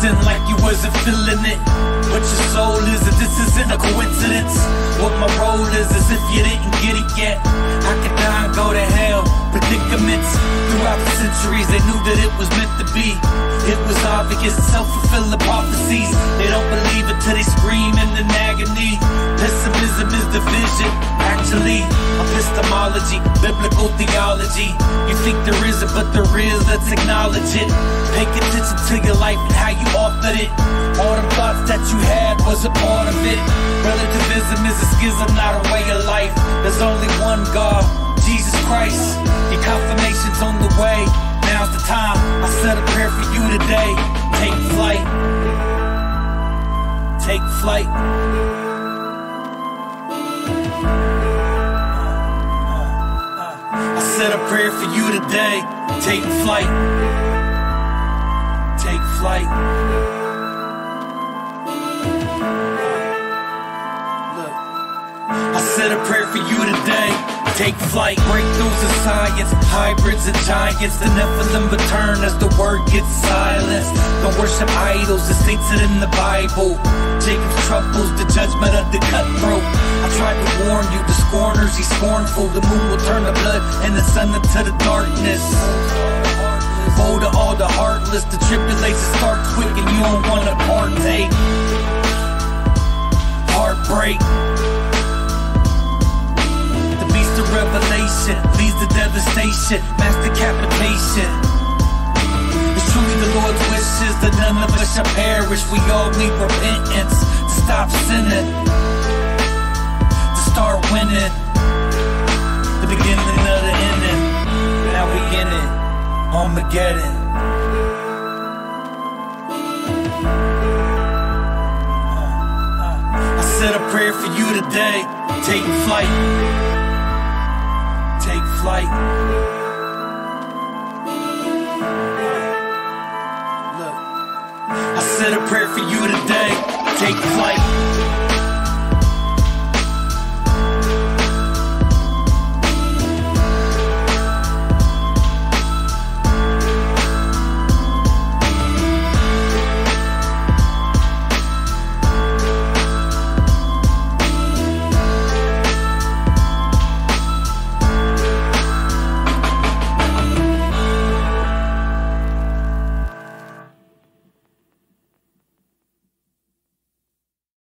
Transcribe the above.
acting like you wasn't feeling it. What your soul is, and this isn't a coincidence. What my role is, is if you didn't get it yet, I could die and go to hell. Predicaments throughout the centuries, they knew that it was meant to be. It was obvious, self-fulfilling prophecies. They don't believe it till they scream in the agony. Pessimism is division, actually. Epistemology, biblical theology. You think there isn't, but there is, let's acknowledge it. Pay attention to your life how authored it. All the thoughts that you had was a part of it. Relativism is a schism, not a way of life. There's only one God, Jesus Christ. Your confirmation's on the way. Now's the time. I said a prayer for you today. Take flight. Take flight. I said a prayer for you today. Take flight. Look. I said a prayer for you today. Take flight, breakthroughs in science, hybrids and giants. The Nephilim return as the word gets silenced. Don't worship idols, it states it in the Bible. Jacob's troubles, the judgment of the cutthroat. I tried to warn you, the scorners, he's scornful. The moon will turn to blood and the sun into the darkness. Woe to all the heartless, the tribulation start quick and you don't wanna partake. Heartbreak. The beast of revelation leads to devastation, mass decapitation. It's truly the Lord's wishes that none of us shall perish. We all need repentance to stop sinning, to start winning. Armageddon. I said a prayer for you today. Take flight. Take flight. Look. I said a prayer for you today. Take flight.